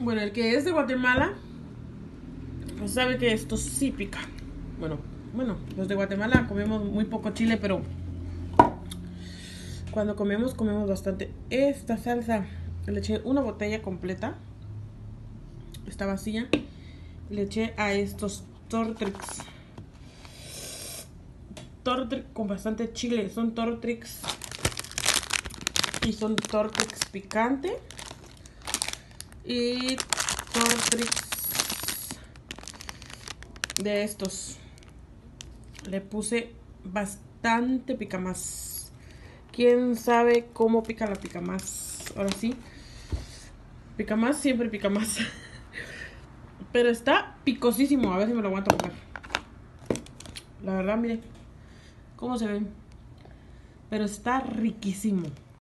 Bueno, el que es de Guatemala pues sabe que esto sí pica. Bueno, bueno, los de Guatemala comemos muy poco chile, pero cuando comemos, comemos bastante. Esta salsa, le eché una botella completa. Está vacía. Le eché a estos Tortrix. Tortrix con bastante chile. Son Tortrix. Y son Tortrix picante. Y Tortrix de estos. Le puse bastante pica más. ¿Quién sabe cómo pica la pica más? Ahora sí. Pica más, siempre pica más. Pero está picosísimo. A ver si me lo aguanto comer. La verdad, mire cómo se ve. Pero está riquísimo.